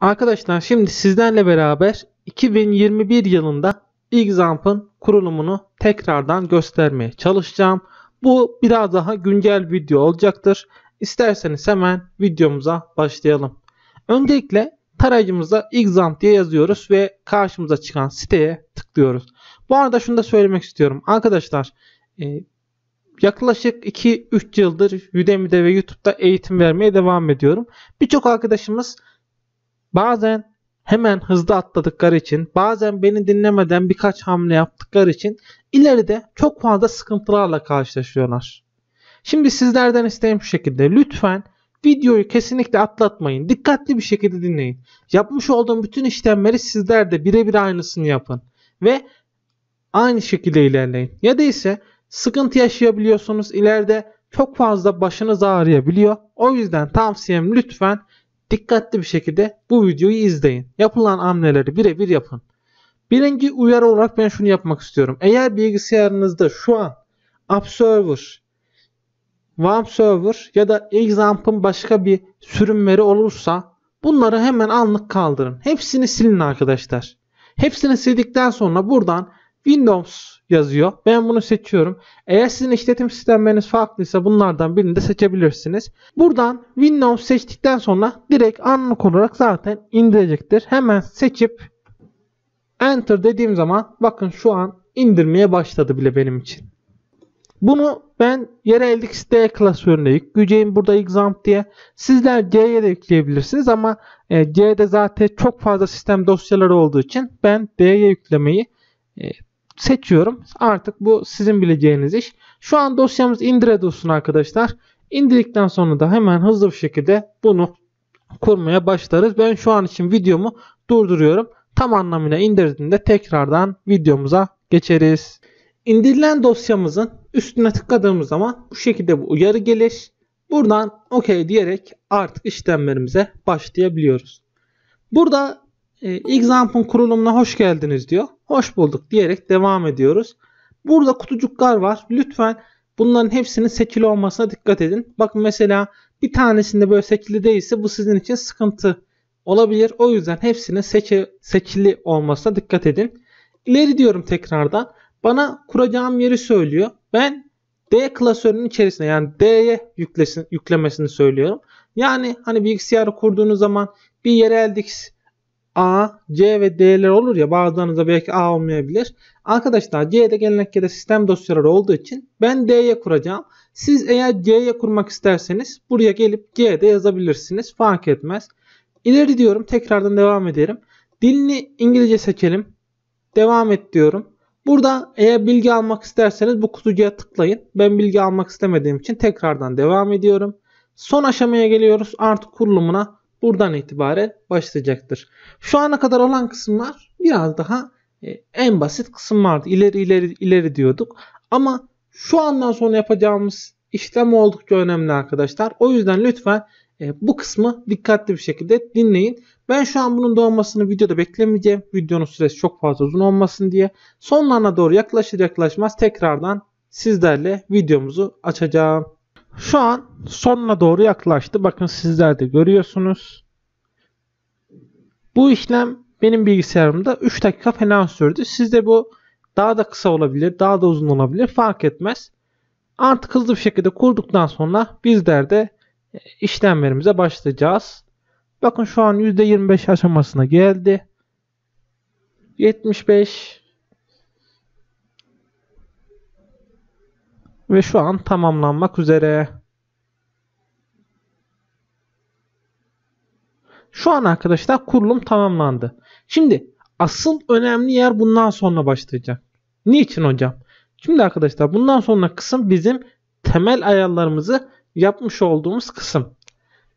Arkadaşlar şimdi sizlerle beraber 2021 yılında Examp'ın kurulumunu tekrardan göstermeye çalışacağım. Bu biraz daha güncel video olacaktır. İsterseniz hemen videomuza başlayalım. Öncelikle tarayıcımıza Examp diye yazıyoruz ve karşımıza çıkan siteye tıklıyoruz. Bu arada şunu da söylemek istiyorum. Arkadaşlar e, yaklaşık 2-3 yıldır Udemy'de ve YouTube'da eğitim vermeye devam ediyorum. Birçok arkadaşımız bazen hemen hızlı atladıkları için bazen beni dinlemeden birkaç hamle yaptıkları için ileride çok fazla sıkıntılarla karşılaşıyorlar. Şimdi sizlerden isteğim şu şekilde lütfen videoyu kesinlikle atlatmayın. Dikkatli bir şekilde dinleyin. Yapmış olduğum bütün işlemleri sizler de birebir aynısını yapın. Ve aynı şekilde ilerleyin. Ya da ise sıkıntı yaşayabiliyorsunuz. İleride çok fazla başınız ağrıyabiliyor. O yüzden tavsiyem lütfen dikkatli bir şekilde bu videoyu izleyin. Yapılan hamleleri birebir yapın. Birinci uyarı olarak ben şunu yapmak istiyorum. Eğer bilgisayarınızda şu an Observer, WAMP Server ya da Examp'ın başka bir sürümleri olursa bunları hemen anlık kaldırın. Hepsini silin arkadaşlar. Hepsini sildikten sonra buradan Windows yazıyor. Ben bunu seçiyorum. Eğer sizin işletim sistemleriniz farklıysa bunlardan birini de seçebilirsiniz. Buradan Windows seçtikten sonra direkt anlık olarak zaten indirecektir. Hemen seçip Enter dediğim zaman bakın şu an indirmeye başladı bile benim için. Bunu ben yere LX D klasörüne yükleyeceğim. Burada examp diye. Sizler C'ye de yükleyebilirsiniz ama e, C'de zaten çok fazla sistem dosyaları olduğu için ben D'ye yüklemeyi e, seçiyorum. Artık bu sizin bileceğiniz iş. Şu an dosyamız indire dursun arkadaşlar. İndirdikten sonra da hemen hızlı bir şekilde bunu kurmaya başlarız. Ben şu an için videomu durduruyorum. Tam anlamıyla indirdiğinde tekrardan videomuza geçeriz. İndirilen dosyamızın üstüne tıkladığımız zaman bu şekilde bu uyarı gelir. Buradan OK diyerek artık işlemlerimize başlayabiliyoruz. Burada e, Examp'ın kurulumuna hoş geldiniz diyor. Hoş bulduk diyerek devam ediyoruz. Burada kutucuklar var. Lütfen bunların hepsinin seçili olmasına dikkat edin. Bakın mesela bir tanesinde böyle seçili değilse bu sizin için sıkıntı olabilir. O yüzden hepsinin seçi, seçili olmasına dikkat edin. İleri diyorum tekrardan. Bana kuracağım yeri söylüyor. Ben D klasörünün içerisine yani D'ye yüklesin, yüklemesini söylüyorum. Yani hani bilgisayarı kurduğunuz zaman bir yere LDX A, C ve D'ler olur ya bazılarınızda belki A olmayabilir. Arkadaşlar C'de genellikle sistem dosyaları olduğu için ben D'ye kuracağım. Siz eğer C'ye kurmak isterseniz buraya gelip C'de yazabilirsiniz. Fark etmez. İleri diyorum. Tekrardan devam edelim. Dilini İngilizce seçelim. Devam et diyorum. Burada eğer bilgi almak isterseniz bu kutucuğa tıklayın. Ben bilgi almak istemediğim için tekrardan devam ediyorum. Son aşamaya geliyoruz. Artık kurulumuna buradan itibaren başlayacaktır. Şu ana kadar olan kısımlar biraz daha e, en basit kısımlardı. İleri ileri ileri diyorduk. Ama şu andan sonra yapacağımız işlem oldukça önemli arkadaşlar. O yüzden lütfen e, bu kısmı dikkatli bir şekilde dinleyin. Ben şu an bunun doğmasını videoda beklemeyeceğim. Videonun süresi çok fazla uzun olmasın diye. Sonlarına doğru yaklaşır yaklaşmaz tekrardan sizlerle videomuzu açacağım. Şu an sonuna doğru yaklaştı. Bakın sizler de görüyorsunuz. Bu işlem benim bilgisayarımda 3 dakika falan sürdü. Sizde bu daha da kısa olabilir, daha da uzun olabilir. Fark etmez. Artık hızlı bir şekilde kurduktan sonra bizler de e, işlemlerimize başlayacağız. Bakın şu an %25 aşamasına geldi. 75 ve şu an tamamlanmak üzere. Şu an arkadaşlar kurulum tamamlandı. Şimdi asıl önemli yer bundan sonra başlayacak. Niçin hocam? Şimdi arkadaşlar bundan sonra kısım bizim temel ayarlarımızı yapmış olduğumuz kısım.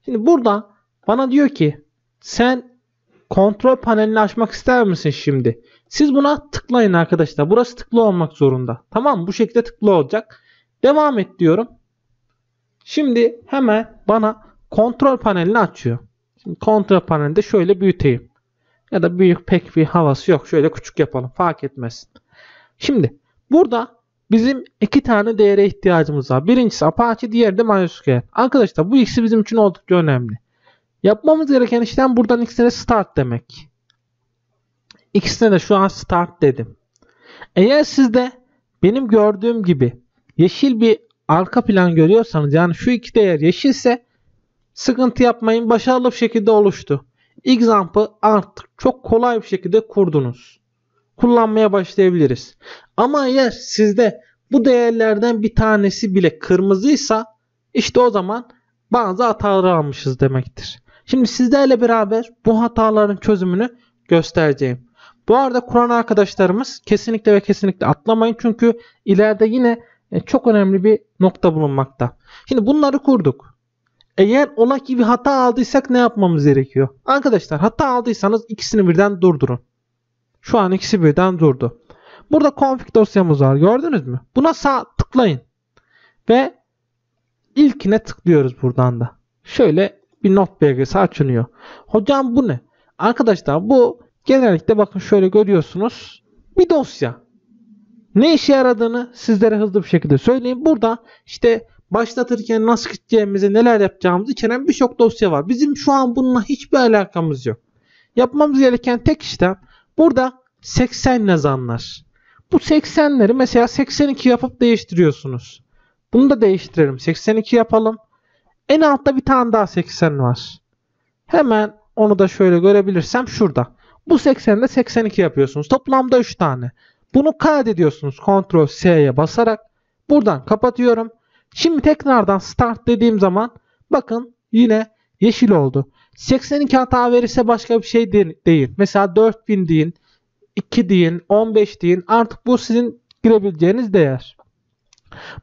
Şimdi burada bana diyor ki sen kontrol panelini açmak ister misin şimdi? Siz buna tıklayın arkadaşlar. Burası tıklı olmak zorunda. Tamam Bu şekilde tıklı olacak. Devam et diyorum. Şimdi hemen bana kontrol panelini açıyor. Şimdi kontrol panelinde şöyle büyüteyim. Ya da büyük pek bir havası yok. Şöyle küçük yapalım. Fark etmez. Şimdi burada bizim iki tane değere ihtiyacımız var. Birincisi Apache, diğeri de MySQL. Arkadaşlar bu ikisi bizim için oldukça önemli. Yapmamız gereken işlem buradan ikisine start demek. İkisine de şu an start dedim. Eğer sizde benim gördüğüm gibi yeşil bir arka plan görüyorsanız yani şu iki değer yeşilse sıkıntı yapmayın başarılı bir şekilde oluştu. Examp'ı artık çok kolay bir şekilde kurdunuz. Kullanmaya başlayabiliriz. Ama eğer sizde bu değerlerden bir tanesi bile kırmızıysa işte o zaman bazı hatalar almışız demektir. Şimdi sizlerle beraber bu hataların çözümünü göstereceğim. Bu arada Kur'an arkadaşlarımız kesinlikle ve kesinlikle atlamayın çünkü ileride yine çok önemli bir nokta bulunmakta. Şimdi bunları kurduk. Eğer ola ki bir hata aldıysak ne yapmamız gerekiyor? Arkadaşlar hata aldıysanız ikisini birden durdurun. Şu an ikisi birden durdu. Burada config dosyamız var. Gördünüz mü? Buna sağ tıklayın. Ve ilkine tıklıyoruz buradan da. Şöyle bir not belgesi açılıyor. Hocam bu ne? Arkadaşlar bu genellikle bakın şöyle görüyorsunuz. Bir dosya. Ne işe yaradığını sizlere hızlı bir şekilde söyleyeyim. Burada işte başlatırken nasıl gideceğimizi, neler yapacağımızı içeren birçok dosya var. Bizim şu an bununla hiçbir alakamız yok. Yapmamız gereken tek işlem burada 80 yazanlar. Bu 80'leri mesela 82 yapıp değiştiriyorsunuz. Bunu da değiştirelim. 82 yapalım. En altta bir tane daha 80 var. Hemen onu da şöyle görebilirsem şurada. Bu 80'de 82 yapıyorsunuz. Toplamda 3 tane. Bunu kaydediyorsunuz. Ctrl S'ye basarak. Buradan kapatıyorum. Şimdi tekrardan start dediğim zaman bakın yine yeşil oldu. 82 hata verirse başka bir şey değil. Mesela 4000 deyin, 2 deyin, 15 deyin. Artık bu sizin girebileceğiniz değer.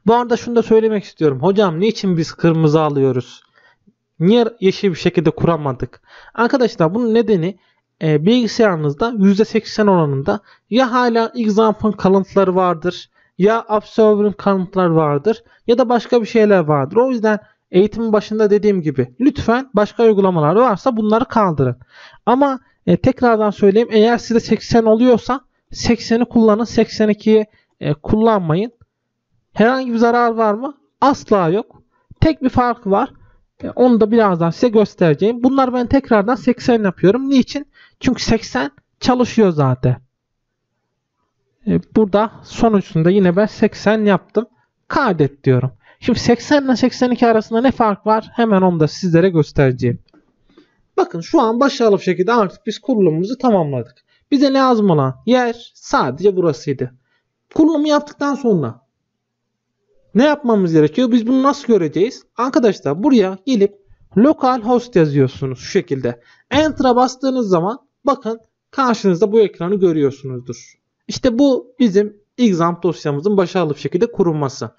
Bu arada şunu da söylemek istiyorum. Hocam niçin biz kırmızı alıyoruz? Niye yeşil bir şekilde kuramadık? Arkadaşlar bunun nedeni e, bilgisayarınızda %80 oranında ya hala example'ın kalıntıları vardır ya observer'ın kalıntıları vardır ya da başka bir şeyler vardır. O yüzden eğitimin başında dediğim gibi lütfen başka uygulamalar varsa bunları kaldırın. Ama e, tekrardan söyleyeyim eğer size 80 oluyorsa 80'i kullanın 82'yi e, kullanmayın. Herhangi bir zarar var mı? Asla yok. Tek bir fark var. E, onu da birazdan size göstereceğim. Bunlar ben tekrardan 80 yapıyorum. Niçin? Çünkü 80 çalışıyor zaten. E, burada sonucunda yine ben 80 yaptım. Kaydet diyorum. Şimdi 80 ile 82 arasında ne fark var? Hemen onu da sizlere göstereceğim. Bakın şu an başarılı bir şekilde artık biz kurulumumuzu tamamladık. Bize lazım olan yer sadece burasıydı. Kurulumu yaptıktan sonra ne yapmamız gerekiyor? Biz bunu nasıl göreceğiz? Arkadaşlar buraya gelip local host yazıyorsunuz şu şekilde. Enter'a bastığınız zaman bakın karşınızda bu ekranı görüyorsunuzdur. İşte bu bizim exam dosyamızın başarılı bir şekilde kurulması.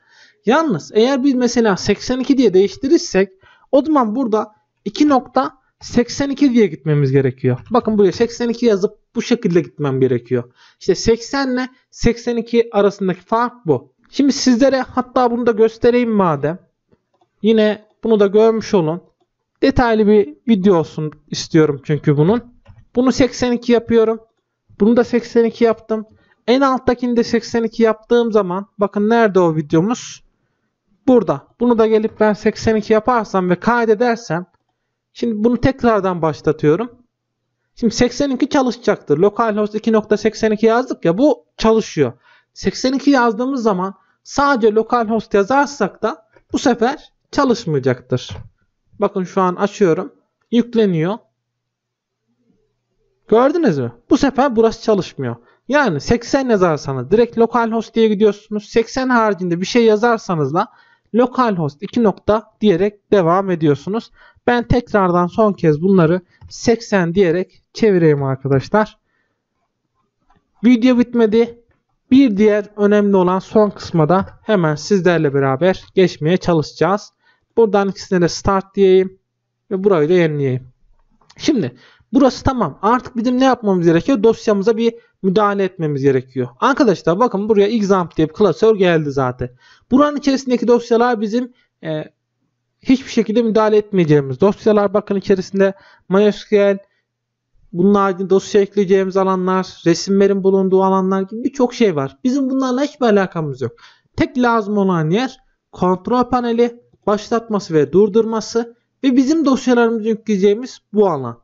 Yalnız eğer biz mesela 82 diye değiştirirsek o zaman burada 2.82 diye gitmemiz gerekiyor. Bakın buraya 82 yazıp bu şekilde gitmem gerekiyor. İşte 80 ile 82 arasındaki fark bu. Şimdi sizlere hatta bunu da göstereyim madem. Yine bunu da görmüş olun. Detaylı bir video olsun istiyorum çünkü bunun. Bunu 82 yapıyorum. Bunu da 82 yaptım. En alttakini de 82 yaptığım zaman bakın nerede o videomuz? Burada. Bunu da gelip ben 82 yaparsam ve kaydedersem şimdi bunu tekrardan başlatıyorum. Şimdi 82 çalışacaktır. Localhost 2.82 yazdık ya bu çalışıyor. 82 yazdığımız zaman sadece localhost yazarsak da bu sefer çalışmayacaktır. Bakın şu an açıyorum. Yükleniyor. Gördünüz mü? Bu sefer burası çalışmıyor. Yani 80 yazarsanız direkt localhost diye gidiyorsunuz. 80 haricinde bir şey yazarsanız da localhost 2 nokta diyerek devam ediyorsunuz. Ben tekrardan son kez bunları 80 diyerek çevireyim arkadaşlar. Video bitmedi. Bir diğer önemli olan son kısma da hemen sizlerle beraber geçmeye çalışacağız. Buradan ikisine de start diyeyim ve burayı da yenileyeyim. Şimdi burası tamam. Artık bizim ne yapmamız gerekiyor? Dosyamıza bir müdahale etmemiz gerekiyor. Arkadaşlar bakın buraya example diye bir klasör geldi zaten. Buranın içerisindeki dosyalar bizim e, hiçbir şekilde müdahale etmeyeceğimiz dosyalar. Bakın içerisinde MySQL, bunun haricinde dosya ekleyeceğimiz alanlar, resimlerin bulunduğu alanlar gibi birçok şey var. Bizim bunlarla hiçbir alakamız yok. Tek lazım olan yer kontrol paneli, başlatması ve durdurması ve bizim dosyalarımızı yükleyeceğimiz bu alan.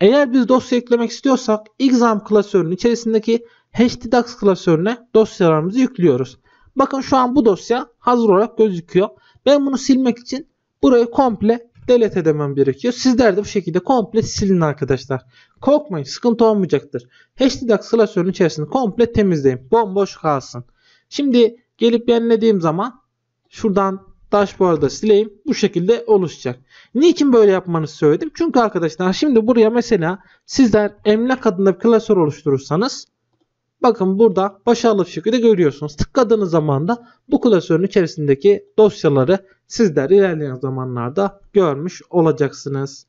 Eğer biz dosya eklemek istiyorsak exam klasörünün içerisindeki htdocs klasörüne dosyalarımızı yüklüyoruz. Bakın şu an bu dosya hazır olarak gözüküyor. Ben bunu silmek için burayı komple delete edemem gerekiyor. Sizler de bu şekilde komple silin arkadaşlar. Korkmayın sıkıntı olmayacaktır. htdocs klasörünün içerisini komple temizleyin. Bomboş kalsın. Şimdi gelip yenilediğim zaman şuradan dashboard'da sileyim. Bu şekilde oluşacak. Niçin böyle yapmanızı söyledim? Çünkü arkadaşlar şimdi buraya mesela sizler emlak adında bir klasör oluşturursanız bakın burada başarılı bir şekilde görüyorsunuz. Tıkladığınız zaman da bu klasörün içerisindeki dosyaları sizler ilerleyen zamanlarda görmüş olacaksınız.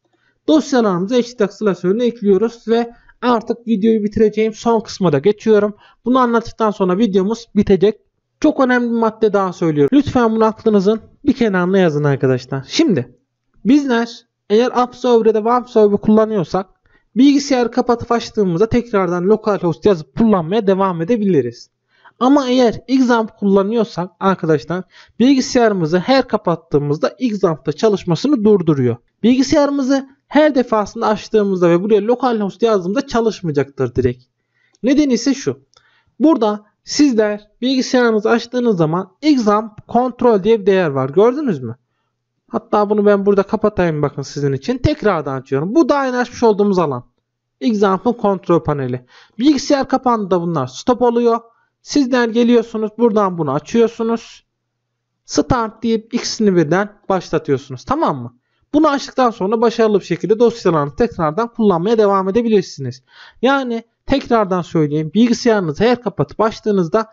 Dosyalarımızı HTTP klasörüne ekliyoruz ve artık videoyu bitireceğim son kısma da geçiyorum. Bunu anlattıktan sonra videomuz bitecek. Çok önemli bir madde daha söylüyorum. Lütfen bunu aklınızın bir kenarına yazın arkadaşlar. Şimdi bizler eğer AppServer ya da WebServer kullanıyorsak bilgisayarı kapatıp açtığımızda tekrardan localhost yazıp kullanmaya devam edebiliriz. Ama eğer Xampp kullanıyorsak arkadaşlar bilgisayarımızı her kapattığımızda Xamp'ta çalışmasını durduruyor. Bilgisayarımızı her defasında açtığımızda ve buraya localhost yazdığımızda çalışmayacaktır direkt. Nedeni ise şu. Burada sizler bilgisayarınızı açtığınız zaman Xampp Control diye bir değer var. Gördünüz mü? Hatta bunu ben burada kapatayım bakın sizin için. Tekrardan açıyorum. Bu da aynı açmış olduğumuz alan. Xamp'ın kontrol paneli. Bilgisayar kapandığında bunlar stop oluyor. Sizler geliyorsunuz buradan bunu açıyorsunuz. Start deyip ikisini birden başlatıyorsunuz. Tamam mı? Bunu açtıktan sonra başarılı bir şekilde dosyalarınızı tekrardan kullanmaya devam edebilirsiniz. Yani tekrardan söyleyeyim bilgisayarınızı her kapatıp açtığınızda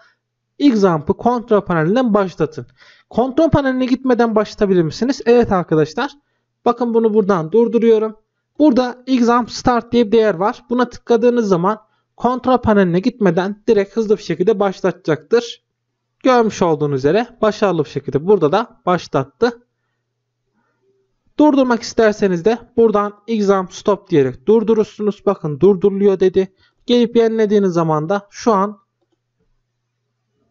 Xamp'ı kontrol panelinden başlatın. Kontrol paneline gitmeden başlatabilir misiniz? Evet arkadaşlar. Bakın bunu buradan durduruyorum. Burada Xamp Start diye bir değer var. Buna tıkladığınız zaman kontrol paneline gitmeden direkt hızlı bir şekilde başlatacaktır. Görmüş olduğunuz üzere başarılı bir şekilde burada da başlattı. Durdurmak isterseniz de buradan exam stop diyerek durdurursunuz. Bakın durduruluyor dedi. Gelip yenilediğiniz zaman da şu an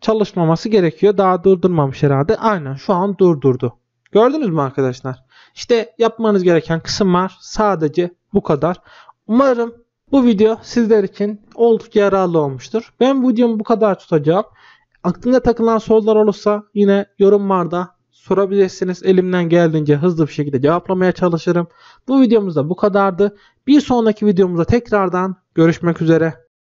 çalışmaması gerekiyor. Daha durdurmamış herhalde. Aynen şu an durdurdu. Gördünüz mü arkadaşlar? İşte yapmanız gereken kısım var. Sadece bu kadar. Umarım bu video sizler için oldukça yararlı olmuştur. Ben bu videomu bu kadar tutacağım. Aklında takılan sorular olursa yine yorumlarda sorabilirsiniz. Elimden geldiğince hızlı bir şekilde cevaplamaya çalışırım. Bu videomuz da bu kadardı. Bir sonraki videomuzda tekrardan görüşmek üzere.